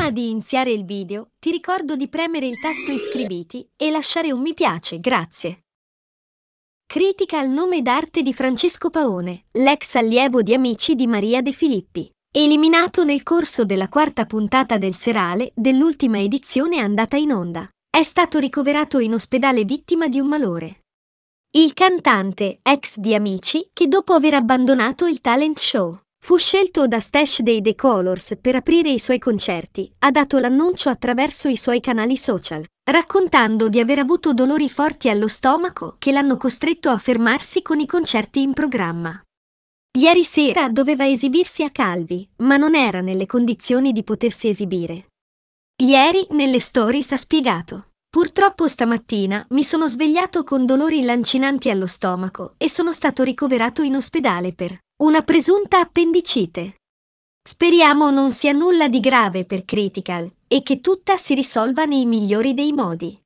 Prima di iniziare il video, ti ricordo di premere il tasto iscriviti e lasciare un mi piace, grazie. Critica al nome d'arte di Francesco Paone, l'ex allievo di Amici di Maria De Filippi, eliminato nel corso della quarta puntata del serale dell'ultima edizione andata in onda. È stato ricoverato in ospedale vittima di un malore. Il cantante, ex di Amici, che dopo aver abbandonato il talent show, Fu scelto da Stash dei The Colors per aprire i suoi concerti, ha dato l'annuncio attraverso i suoi canali social, raccontando di aver avuto dolori forti allo stomaco che l'hanno costretto a fermarsi con i concerti in programma. Ieri sera doveva esibirsi a Calvi, ma non era nelle condizioni di potersi esibire. Ieri nelle stories ha spiegato. Purtroppo stamattina mi sono svegliato con dolori lancinanti allo stomaco e sono stato ricoverato in ospedale per una presunta appendicite. Speriamo non sia nulla di grave per Critical e che tutta si risolva nei migliori dei modi.